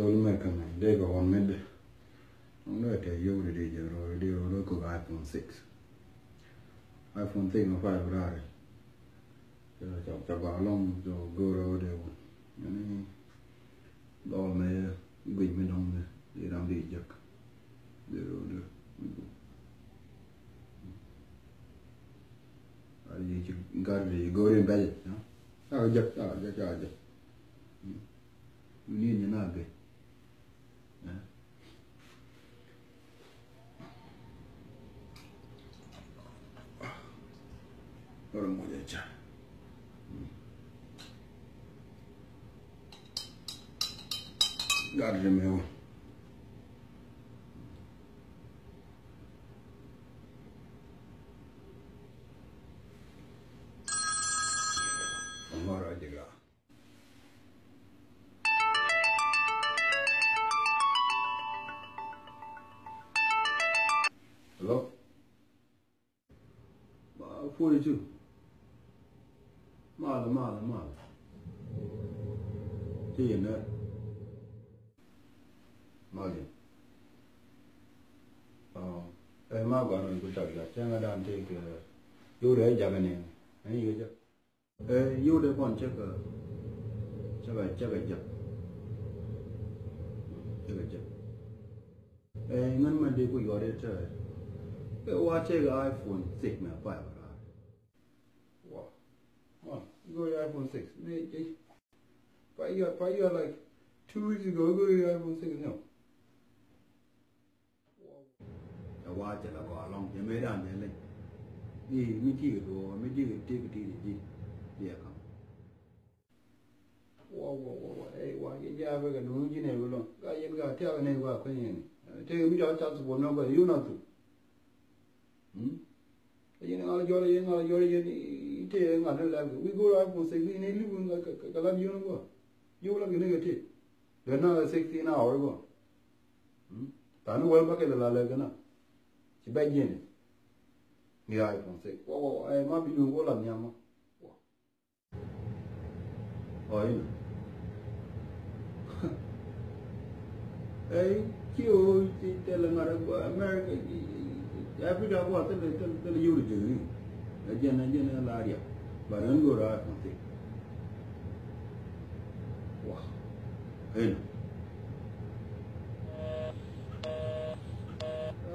dolomeka mai dega on midde on do te yuri di jero di ro do ko iphone 6 iphone 6 no fa rare yo cha cha ba lom do go ro de yani do me gui me dom de di ram di jak de ro de ali ci garbi gorin bel ha ja ja. Ja ja ni ni na be 이런 거죠. 자. 음. 나를 좀 해고. 엄마라 제가. 보여줘. Mala, mala, mala. Tio, né? Mali. Oh, eh, ma gwa no ku ta ga. Changa dan te ke. Yo re ja ga ne. Ai yo ja. Ê, yo de còn chắc là. Chắc là chắc là ja. Chắc là ja. Ê, ngân ma đi ku gọi re cha. Cái hoa chơi cái iPhone 6 mà phải ba. go to iPhone 6. Mate, just buy your, buy your like two weeks ago, go to your iPhone 6 now. တဝါကြလာပါအောင်ရမဲရမယ်လေဒီမိတိကိုမိတိကိုတိပတိကြီးပြရကောင်ဝါဝါဝါအေးဝါရရပဲကလူကြီးနေလို့ကာယကတရားနေကခွင့်ရင်တေမိတော့ချတ်စပေါ်တော့ကယူနာသူဟမ်အရင်ကလည်းကြော်ရရင်ကလည်းကြော်ရရင် thế ngàn nó làm we go iPhone 6 này lưu cái cái cái làm yêu nó qua. Yêu là cái này cái thế. Đến nó 16 hour qua. ta Tanu wal ba cái là là cái nào. Chỉ bay gì này. Người iPhone 6. Wow, wow, ai mà bị lưu cô làm nhà mà. Wow. Ôi. Ấy, chiều thì tên là ngara của America đâu có tên là tên là yêu được chứ la địa. Và đến go ra iPhone 6. Wow. Hey.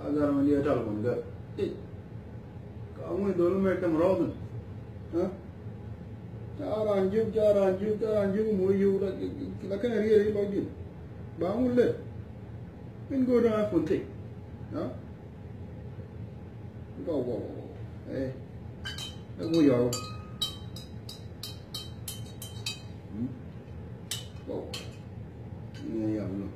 agar man dia tal kon ga kamu dol me kam rodun ha cara anjuk cara anjuk cara anjuk mu yu la la kan ri ri login bangun le min go na fonte ha go go go eh 那我要，嗯，哦，嗯，养了。